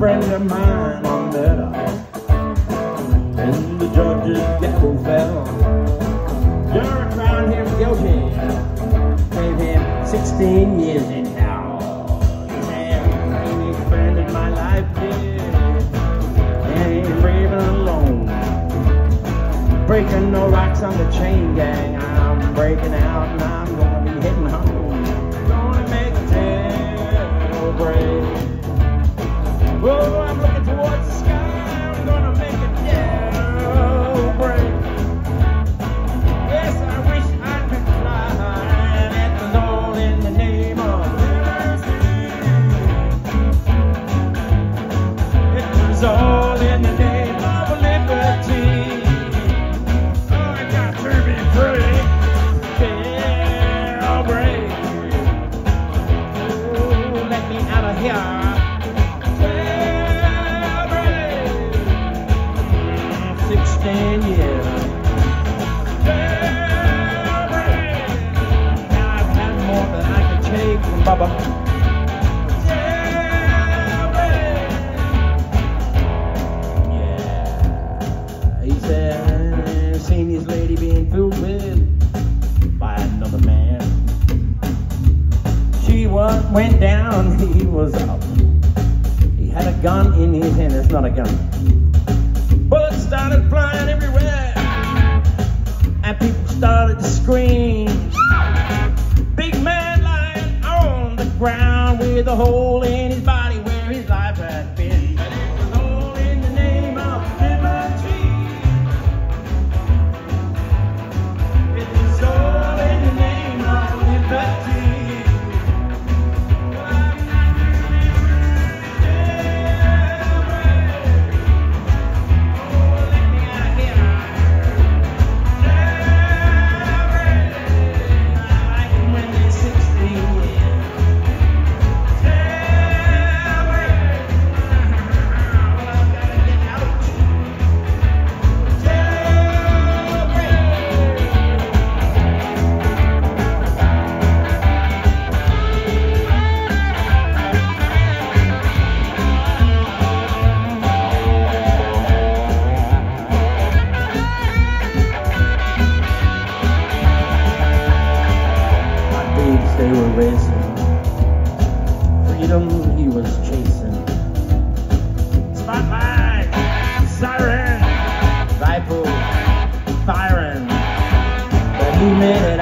friend of mine on that And the judge's gavel fell. Jury found him guilty. Gave him 16 years in hell. Man, he expanded my life, yeah. And he's braving alone. Breaking no rocks on the chain gang. I'm breaking out and I'm gonna be heading home. Here. Jailbreak. 16 years. Now I've had more than I can take from Bubba. Jailbreak. Yeah. He said, seen his lady being fooled with Was, went down, he was up. He had a gun in his hand, it's not a gun. Bullets started flying everywhere, and people started to scream. Big man lying on the ground with a hole they were raising. Freedom he was chasing. Spotlight, siren, rifle, firing. But he made it